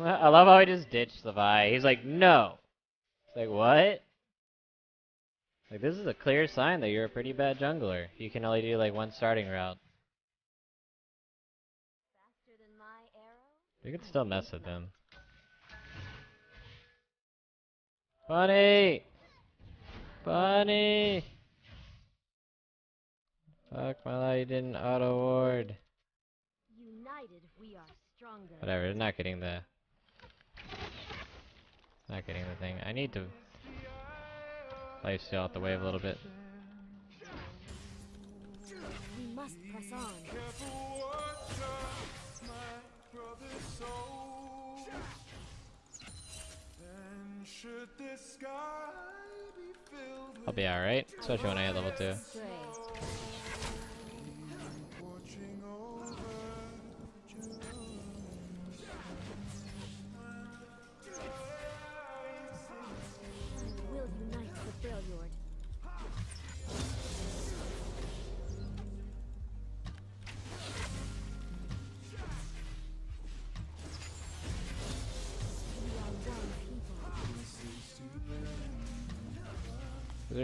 I love how he just ditched the Vi. He's like, no. It's like, what? Like, this is a clear sign that you're a pretty bad jungler. You can only do like one starting route. You can still mess with them. Bunny! Bunny! Fuck my life, you didn't auto ward. United, we are stronger. Whatever, they're not getting the... Not getting the thing. I need to... Lifesteal out the wave a little bit. We must press on. I'll be alright, especially when I hit level 2.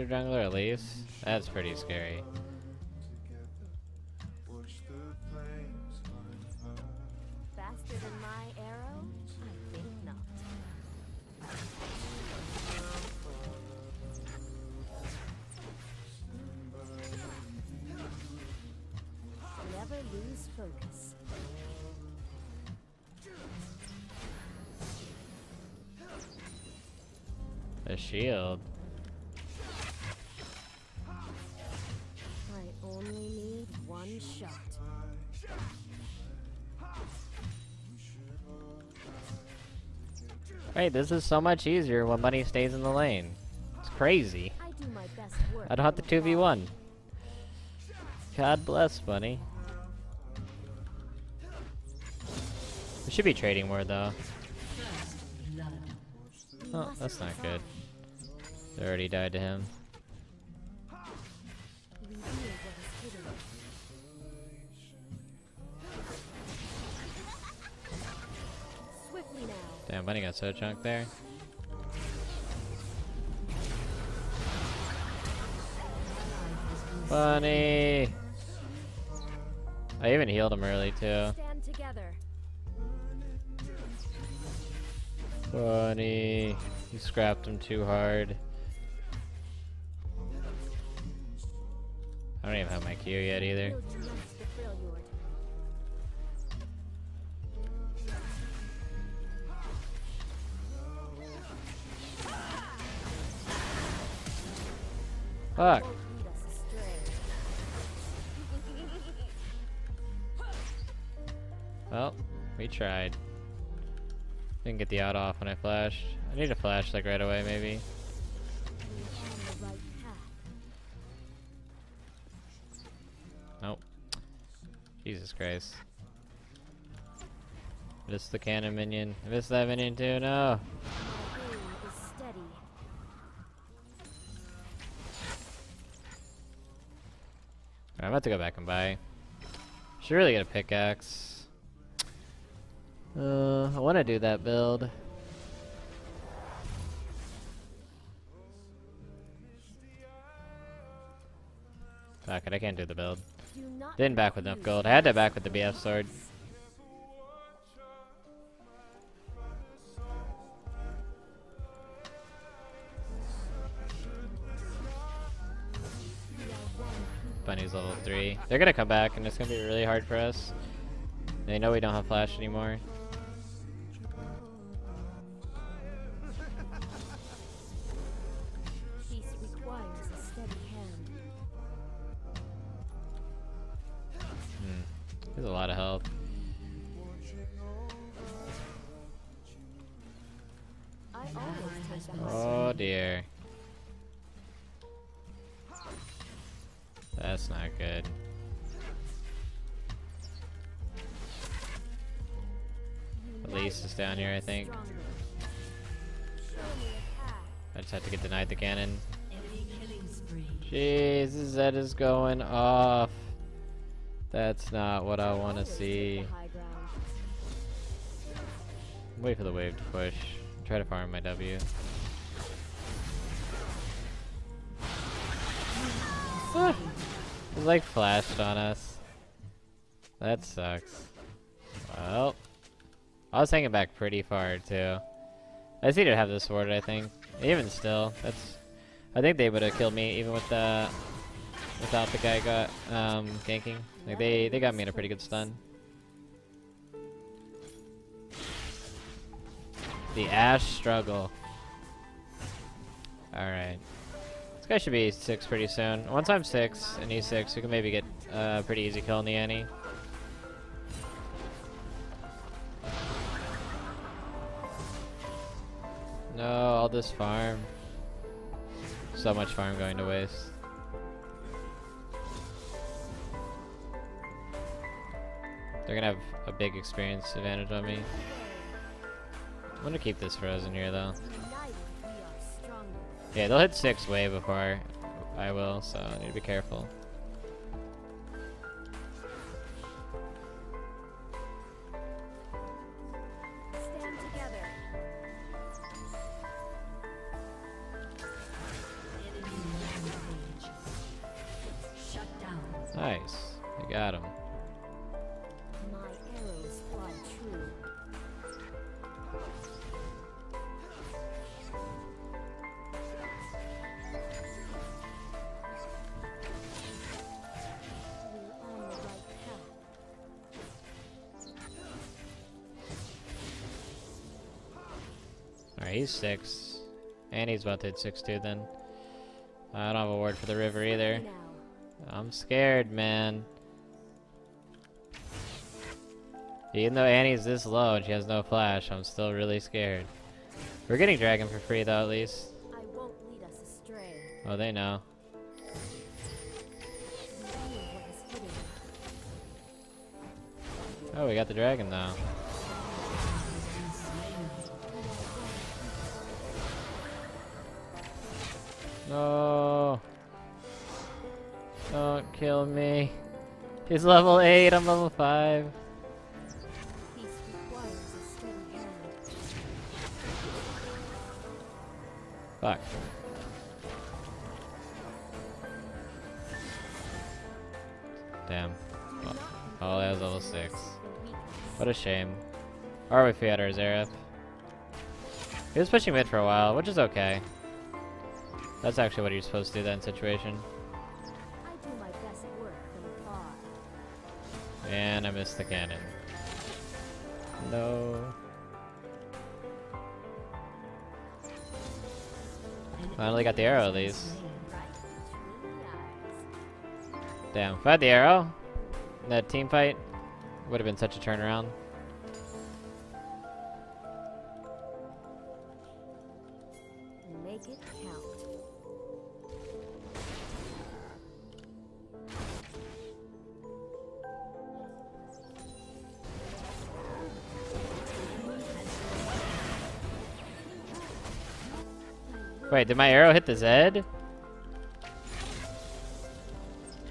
People. Is there a jungler at least? That's pretty scary. Faster than my arrow? I think not. Never lose focus. A shield. Wait, this is so much easier when Bunny stays in the lane. It's crazy. I do my best work. I don't have to the 2v1. God bless, Bunny. We should be trading more, though. Oh, that's not good. They already died to him. Damn, Bunny got so chunked there. Bunny! I even healed him early, too. Bunny. You scrapped him too hard. I don't even have my Q yet either. Fuck. Well, we tried. Didn't get the out off when I flashed. I need to flash like right away maybe. Nope. Jesus Christ. Missed the cannon minion. Missed that minion too, no! I'm about to go back and buy. Should really get a pickaxe. Uh, I want to do that build. Fuck it, I can't do the build. Didn't back with enough gold. I had to back with the BF sword. Bunny's level 3. They're gonna come back and it's gonna be really hard for us. They know we don't have flash anymore. That's not what I want to see. Wait for the wave to push. Try to farm my W. Ah, It's like flashed on us. That sucks. Well, I was hanging back pretty far too. I need to have the sword, I think. Even still, that's. I think they would have killed me even with the without the guy got um, ganking. Like they they got me in a pretty good stun. The Ashe struggle. All right. This guy should be six pretty soon. Once I'm six and he's six, we can maybe get a pretty easy kill in the Annie. No, all this farm. So much farm going to waste. They're gonna have a big experience advantage on me. I'm gonna keep this frozen here though. United, we are stronger. Yeah, they'll hit six way before I will, so I need to be careful. Stand together. Enemy rampage. Shut down. Nice, I got him. He's six. And he's about to hit six too then. I don't have a word for the river either. I'm scared, man. Even though Annie's this low and she has no flash, I'm still really scared. We're getting dragon for free though, at least. I won't lead us astray. Oh, they know. We knew what is hidden. Oh, we got the dragon though. No. Don't kill me. He's level 8, I'm level 5. Peace requires a steady hand. Fuck. Damn. Not Oh, that was level 6. What a shame. Or we fiat our Xerath. He was pushing mid for a while, which is okay. That's actually what you're supposed to do that situation. I do my best work from afar. And I missed the cannon. No. Finally got the arrow at least. slain. Right between the eyes. Damn. If I had the arrow, that team fight, would have been such a turnaround. Wait, did my arrow hit the Zed?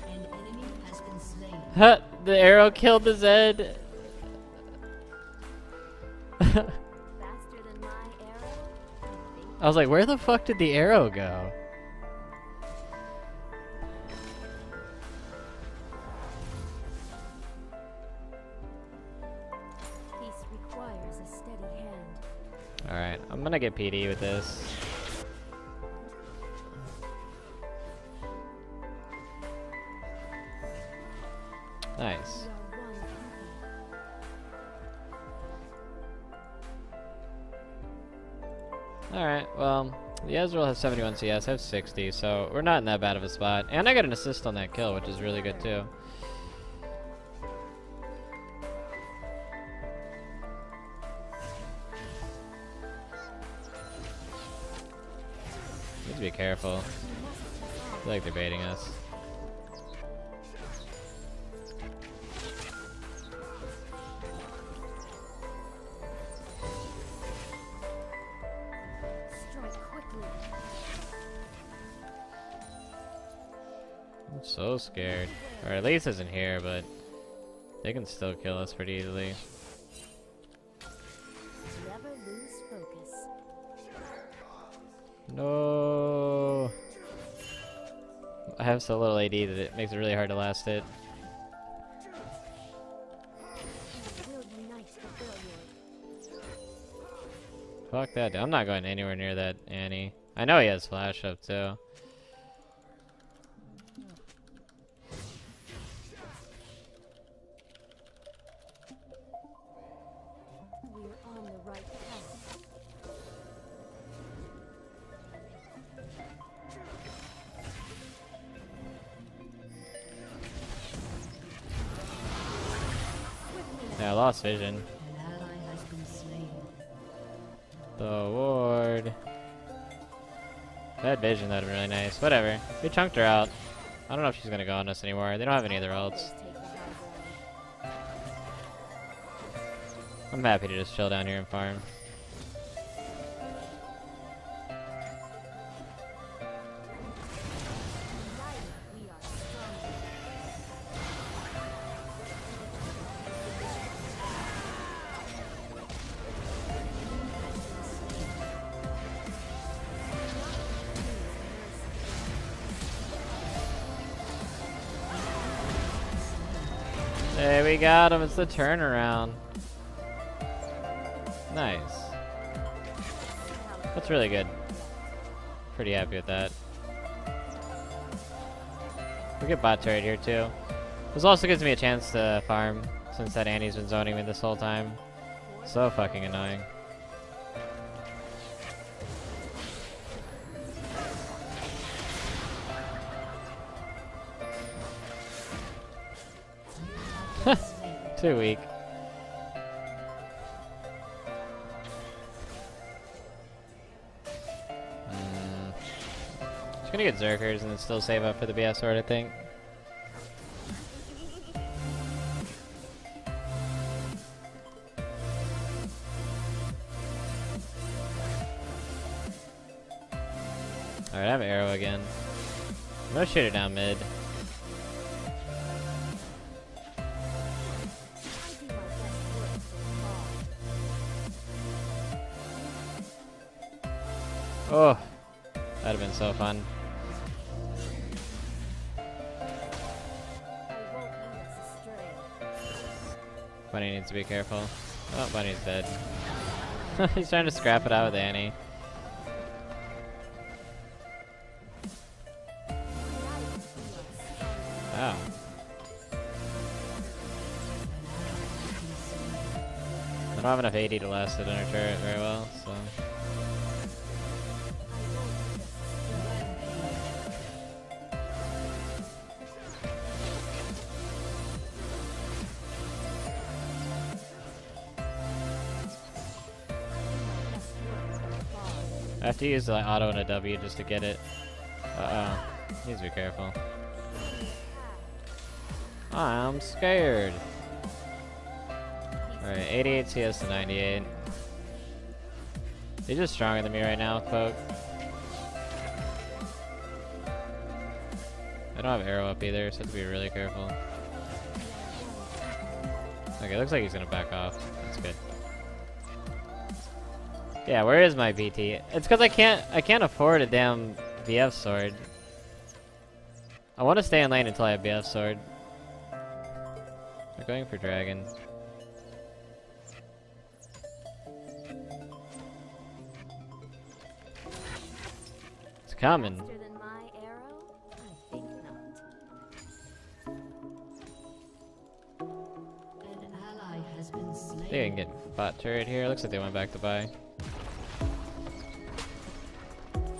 An enemy has been slain. Huh, the arrow killed the Zed. Faster than my arrow? I was like, where the fuck did the arrow go? peace requires a steady hand. Alright, I'm gonna get PD with this. Ezreal has 71 CS, I have 60, so we're not in that bad of a spot. And I got an assist on that kill, which is really good too. Need to be careful. I feel like they're baiting us. scared. Or at least isn't here, but they can still kill us pretty easily. No. I have so little AD that it makes it really hard to last it. Fuck that dude. I'm not going anywhere near that Annie. I know he has flash up too. Slain. The ward. That vision, that'd be really nice. Whatever. We chunked her out. I don't know if she's gonna go on us anymore. They don't have any other ults. Always take the high ground. I'm happy to just chill down here and farm. Got him. It's the turnaround. Nice. That's really good. Pretty happy with that. We get bot turret here too. This also gives me a chance to farm since that Annie's been zoning me this whole time. So fucking annoying. Too weak. Mm. Just gonna get Zerkers and then still save up for the BF sword, I think. Alright, I have arrow again. I'm gonna shoot it down mid. Oh, that'd have been so fun. Bunny needs to be careful. Oh, Bunny's dead. He's trying to scrap it out with Annie. Oh. I don't have enough AD to last it in her turret very well, so. I have to use the auto and a W just to get it. Uh oh. Needs to be careful. I'm scared. Alright, 88 CS to 98. He's just stronger than me right now, folk. I don't have arrow up either, so I have to be really careful. Okay, looks like he's gonna back off. That's good. Yeah, where is my BT? It's because I can't I can't afford a damn BF sword. I want to stay in lane until I have BF sword. They're going for dragon. It's coming. Faster than my arrow? I think not. An ally has been slain. They can get bot turret here. Looks like they went back to buy.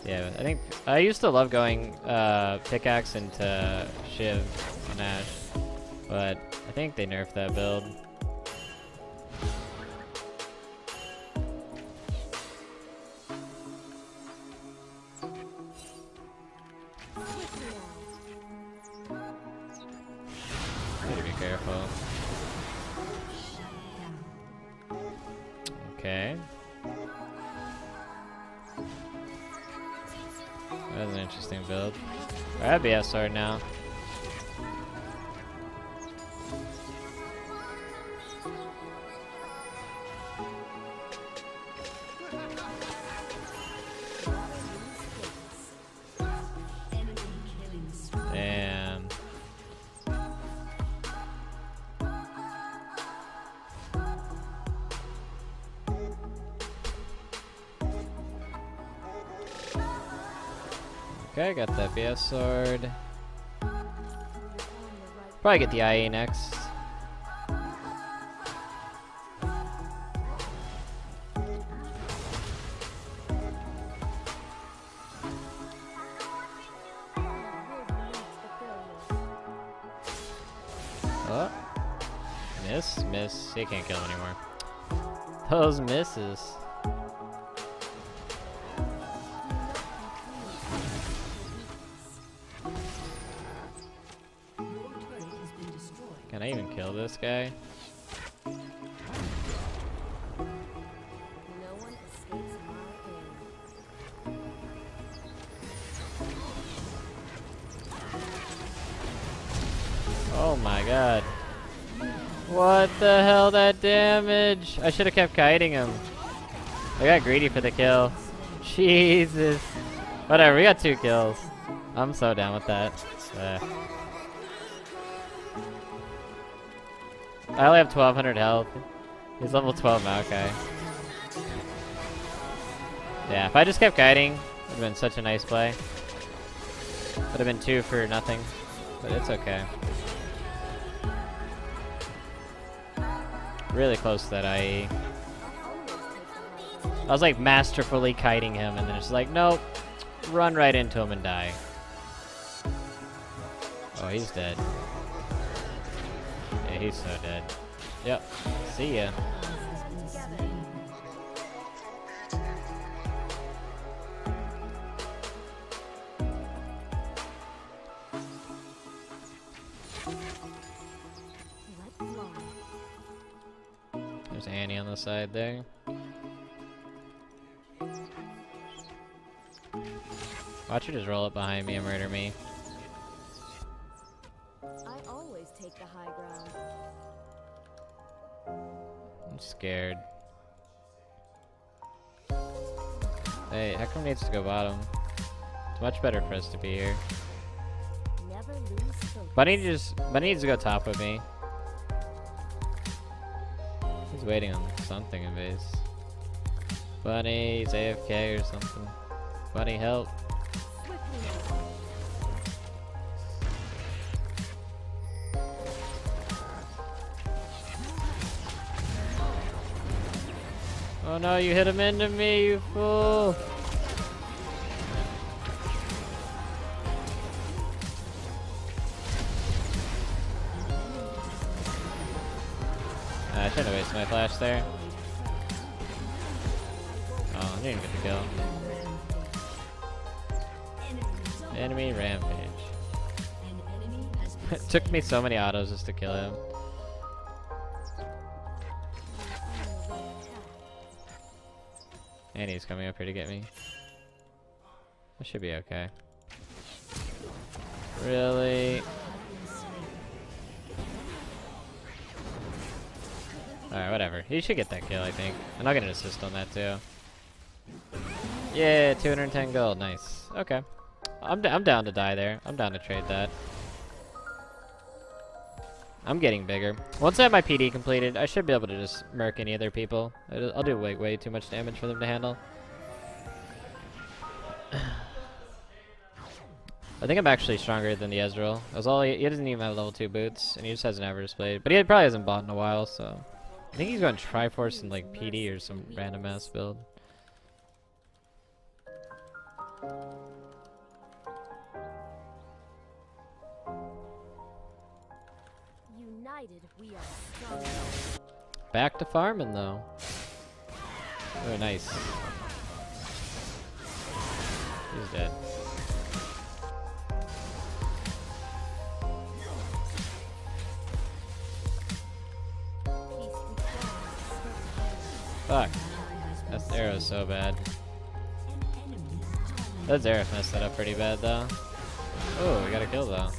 Yeah, I think I used to love going uh, pickaxe into Shiv on Ashe, but I think they nerfed that build. To be careful. Have BS now. Sword. Probably get the IE next. I even kill this guy? No one escapes my aim. Oh my god. What the hell, that damage? I should have kept kiting him. I got greedy for the kill. Jesus. Whatever, we got two kills. I'm so down with that. Uh. I only have 1200 health. He's level 12 Maokai. Yeah, if I just kept guiding, it would have been such a nice play. Would have been two for nothing, but it's okay. Really close to that IE. I was like masterfully kiting him, and then it's like, nope, run right into him and die. Oh, he's dead. He's so dead. Yep. See ya. There's Annie on the side there. Watch her just roll up behind me and murder me. Hey, how come it needs to go bottom? It's much better for us to be here. Never lose focus. Bunny just Bunny needs to go top with me. He's waiting on something in base. Bunny, he's AFK or something. Bunny, help. Oh no, you hit him into me, you fool! Uh, I should have wasted my flash there. Oh, I didn't get the kill. Enemy rampage. It took me so many autos just to kill him. And he's coming up here to get me. I should be okay. Really? Alright, whatever. He should get that kill, I think. And I'll get an assist on that too. Yeah, 210 gold. Nice. Okay. I'm, I'm down to die there. I'm down to trade that. I'm getting bigger. Once I have my PD completed, I should be able to just murk any other people. I'll do way, way too much damage for them to handle. I think I'm actually stronger than the Ezreal. I was all he, he doesn't even have level 2 boots, and he just has an average blade. But he probably hasn't bought in a while, so... I think he's going Triforce and like PD or some random ass build. United, we are strong. Back to farming though. Oh, nice. He's dead. Fuck. That arrow's so bad. That Xerath messed that up pretty bad though. Oh, we got a kill though.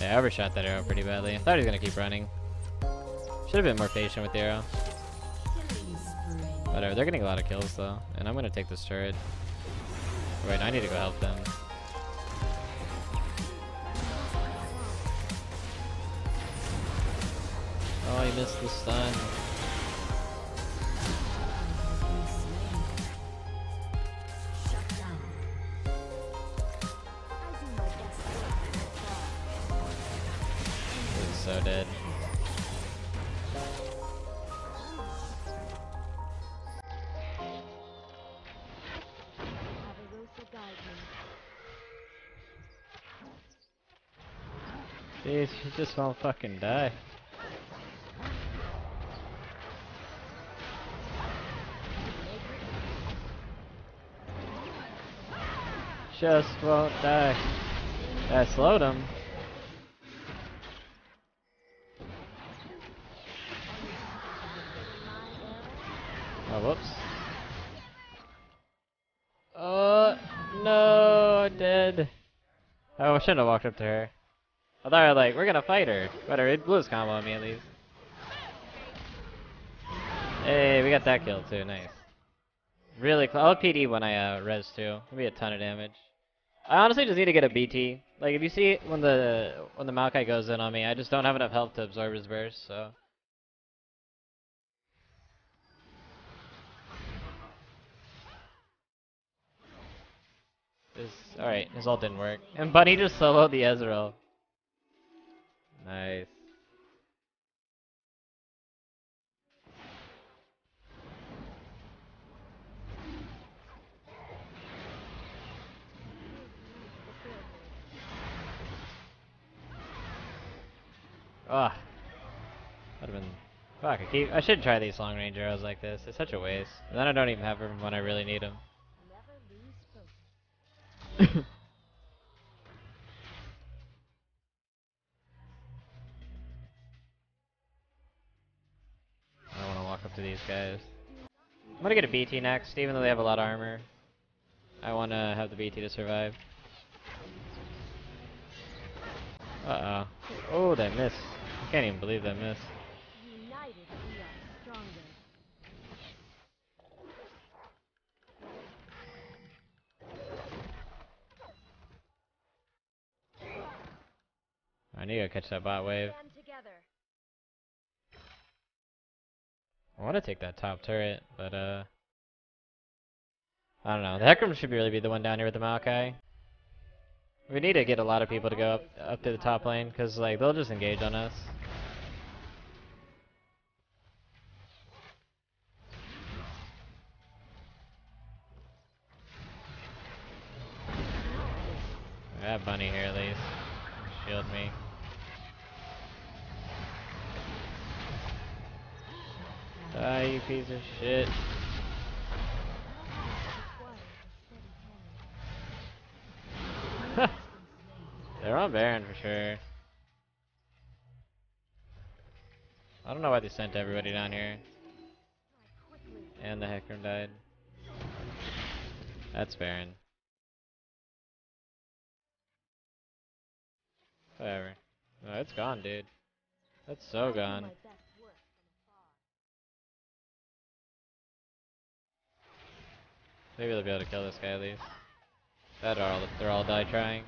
Yeah, I overshot that arrow pretty badly. I thought he was gonna keep running. Should have been more patient with the arrow. Whatever, they're getting a lot of kills though. And I'm gonna take this turret. Wait, I need to go help them. Oh, he missed the stun. Jeez, she just won't fucking die. Just won't die. I slowed him. Oh, whoops. Oh, no, dead. Oh, I shouldn't have walked up to her. I thought I was like, we're gonna fight her. Whatever, it blew his combo on me at least. Hey, we got that kill too, nice. Really close. I'll PD when I uh, res too. It'll be a ton of damage. I honestly just need to get a BT. Like if you see when the when the Maokai goes in on me, I just don't have enough health to absorb his burst, so. His, alright, his ult didn't work. And Bunny just soloed the Ezreal. Nice. Ah. That'd have been. Fuck, I keep. I should try these long range arrows like this. It's such a waste. And then I don't even have them when I really need them. Gonna get a BT next, even though they have a lot of armor. I want to have the BT to survive. Uh oh. Oh, that missed. I can't even believe that stronger. I need to catch that bot wave. I want to take that top turret, but uh. I don't know. The Hecarim should really be the one down here with the Maokai. We need to get a lot of people to go up up to the top lane, because like they'll just engage on us. Shit. They're on Baron for sure. I don't know why they sent everybody down here. And the Hecarim died. That's Baron. Whatever. No, it's gone, dude. That's so gone. Maybe they'll be able to kill this guy at least. That are all they're all die trying.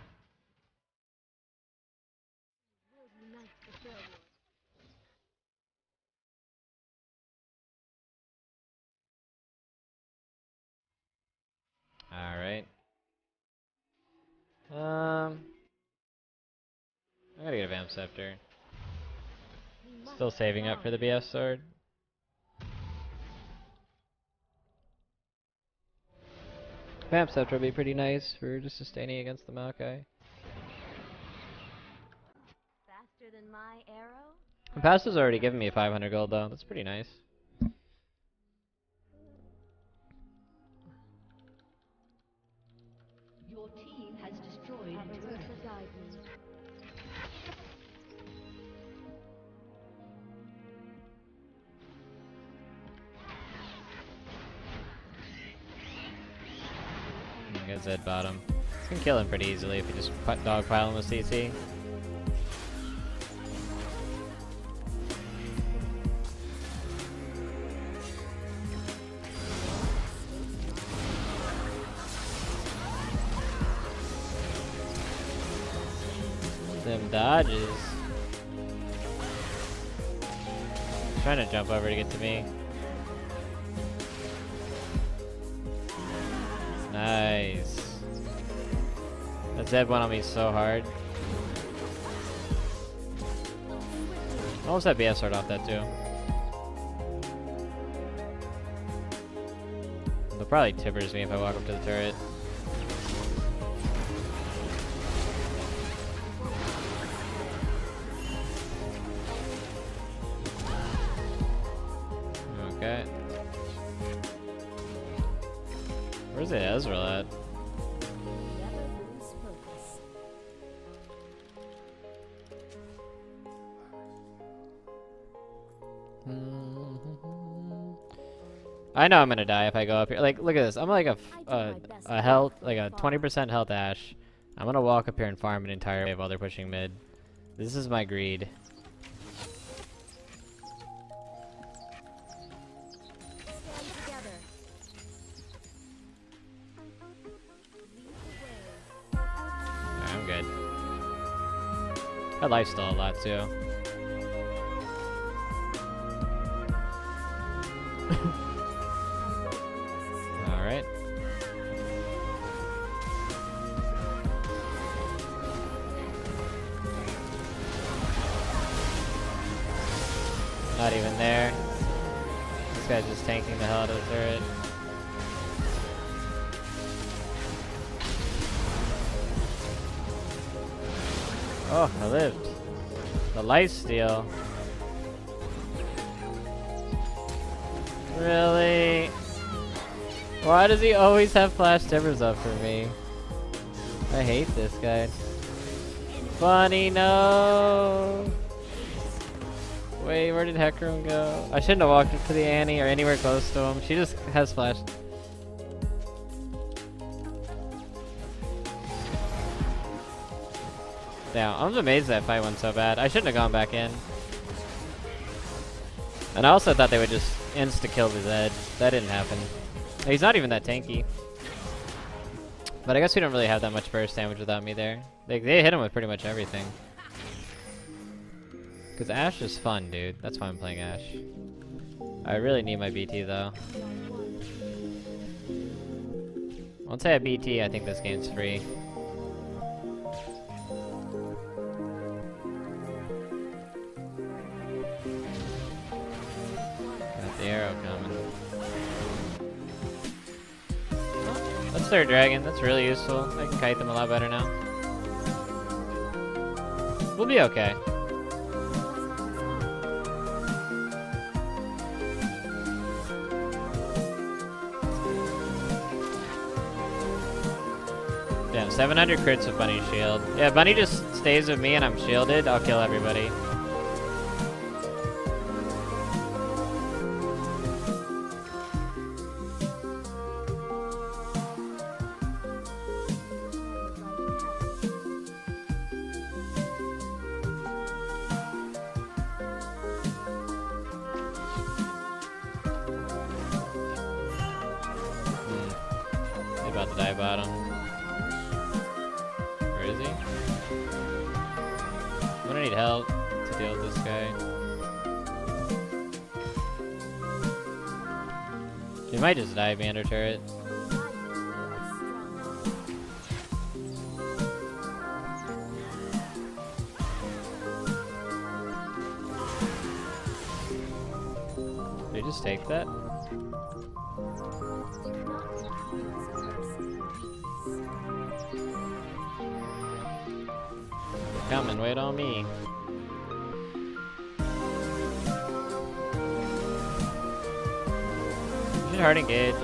Alright. Um I gotta get a Vamp Scepter. Still saving up for the BF sword. Vamp Scepter would be pretty nice for just sustaining against the Maokai. Faster than my arrow? The Pasta's already given me 500 gold though, that's pretty nice. Bottom. You can kill him pretty easily if you just dogpile him with CC. Them dodges. Trying to jump over to get to me. Nice. That Zed went on me so hard. Almost had BF sword off that too. They'll probably Tibbers me if I walk up to the turret. I know I'm gonna die if I go up here. Like, look at this. I'm like a, f- I a, a health, like a 20% health Ashe. I'm gonna walk up here and farm an entire wave while they're pushing mid. This is my greed. Stand together. Lead the way. Alright, I'm good. My life's still a lot too. Life steal. Really? Why does he always have flash Tibbers up for me? I hate this guy. Funny, no! Wait, where did Hecarim go? I shouldn't have walked up to the Annie or anywhere close to him. She just has flash. Damn, I'm amazed that fight went so bad. I shouldn't have gone back in. And I also thought they would just insta-kill the Zed. That didn't happen. He's not even that tanky. But I guess we don't really have that much burst damage without me there. They, they hit him with pretty much everything. Because Ashe is fun, dude. That's why I'm playing Ashe. I really need my BT, though. Once I have BT, I think this game's free. That's dragon. That's really useful. I can kite them a lot better now. We'll be okay. Damn, 700 crits with Bunny shield. Yeah, Bunny just stays with me and I'm shielded. I'll kill everybody. About to die bottom. Where is he? I'm gonna need help to deal with this guy. He might just die our turret. Did he just take that? Coming, wait on me. Should hard engage.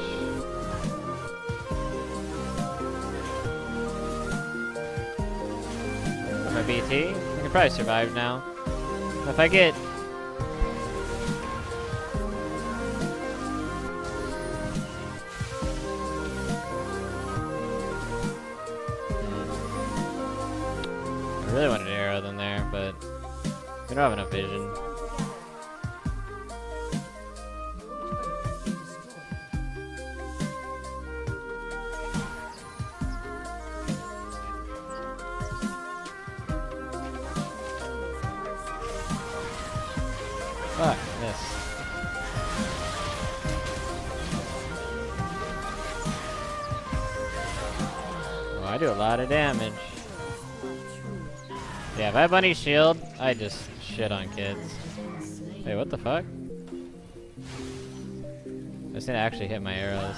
My BT? I can probably survive now. If I get don't have enough vision. Fuck, miss. Oh, I do a lot of damage. Yeah, if I have Bunny Shield, I just shit on kids. Wait, what the fuck? Need to actually hit my arrows.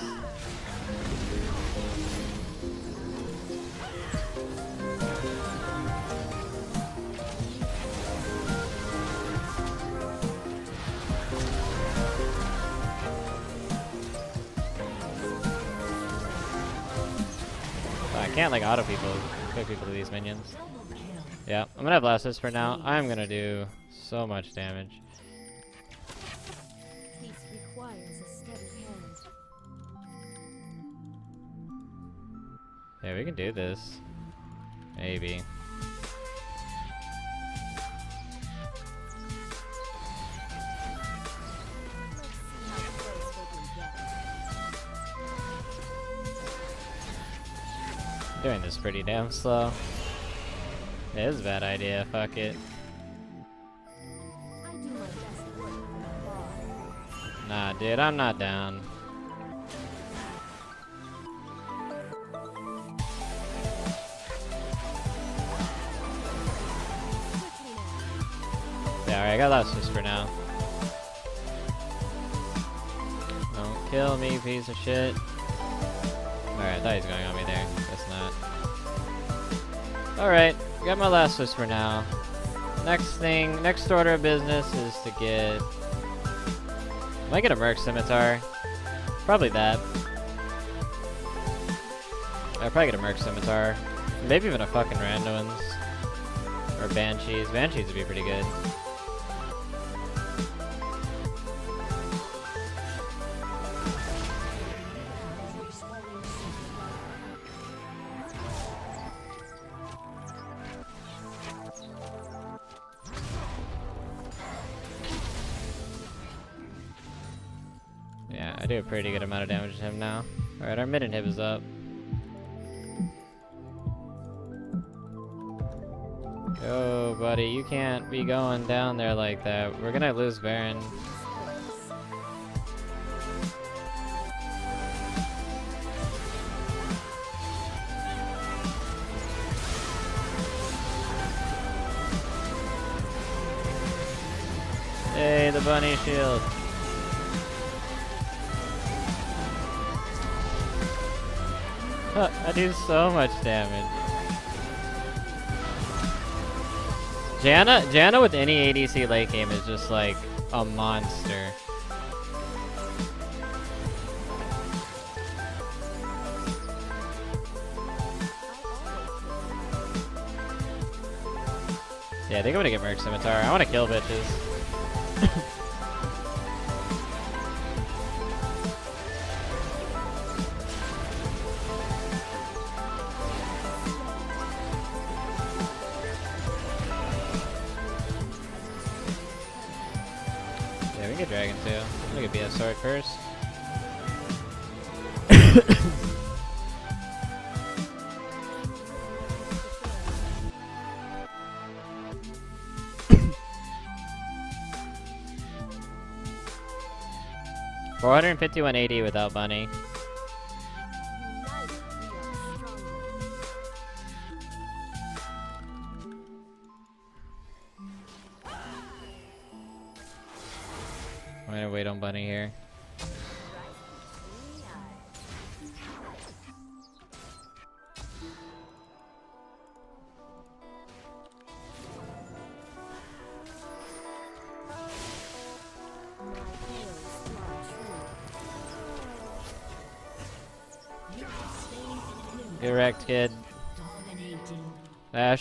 I can't like auto people, quick people to these minions. Yeah, I'm gonna have Lassus for now. I'm gonna do so much damage. Peace requires a steady hand. Yeah, we can do this. Maybe. Let's see how close they can get. Doing this pretty damn slow. It is a bad idea, fuck it. Nah, dude, I'm not down. Yeah, alright, I got Lassus for now. Don't kill me, piece of shit. Alright, I thought he was going on me there. Guess not. Alright, got my Lassus for now. Next thing, next order of business is to get... Am I get a Merc Scimitar? Probably that. I'll probably get a Merc Scimitar. Maybe even a fucking Randuin's. Or Banshees. Banshees would be pretty good. I do a pretty good amount of damage to him now. Alright, our mid inhib is up. Go, buddy. You can't be going down there like that. We're gonna lose Baron. Hey, the bunny shield. I do so much damage. Janna, Janna with any ADC late game is just like a monster. Yeah, I think I'm gonna get Merc Scimitar. I wanna kill bitches. Dragon too. We could be a sword first. Four hundred and fifty-one eighty without bunny.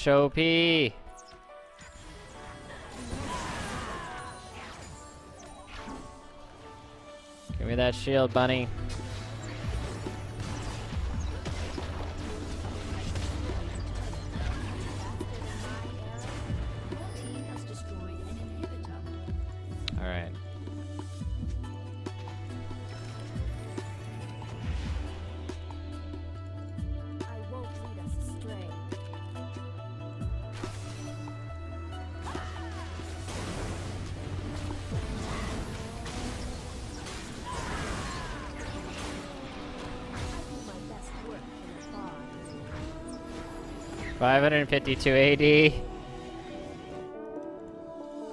Dash OP. Give me that shield, bunny. 552 AD.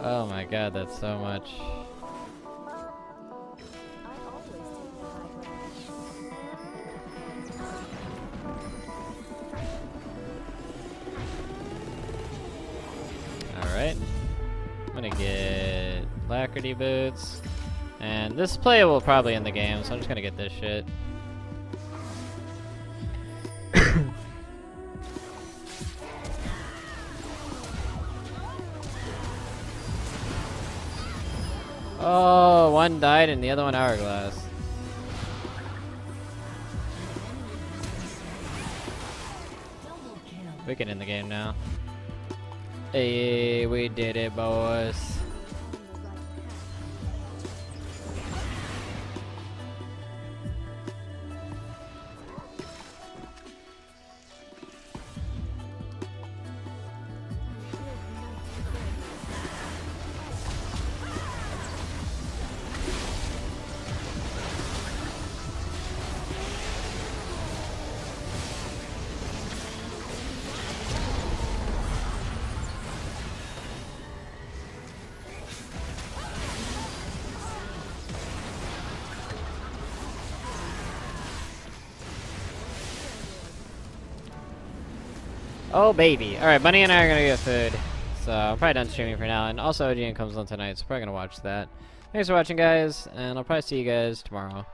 Oh my god, that's so much. Alright. I'm gonna get Lacrity Boots. And this play will probably end the game, so I'm just gonna get this shit. Oh, one died and the other one hourglass. We can end the game now. Hey, we did it, boys. Baby. Alright, Bunny and I are gonna get food. So I'm probably done streaming for now. And also OGN comes on tonight, so probably gonna watch that. Thanks for watching guys, and I'll probably see you guys tomorrow.